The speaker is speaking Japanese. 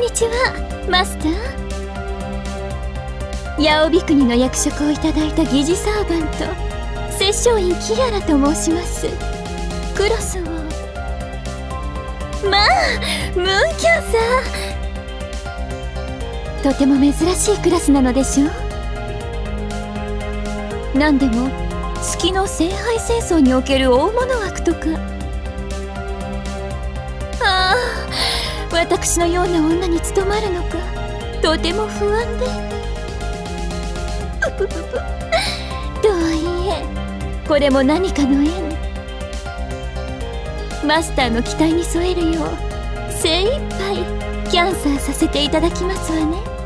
にちはマスター。八尾国の役職をいただいた疑似サーバント摂政院キララと申します。クロスを。まあムンキョンさん。とても珍しいクラスなのでしょう。何でも月の聖杯戦争における大物枠とか。ああ私のような女に務まるのか。とても不安で。とはいえこれも何かの縁。マスターの期待に添えるよう精一杯キャンサーさせていただきますわね。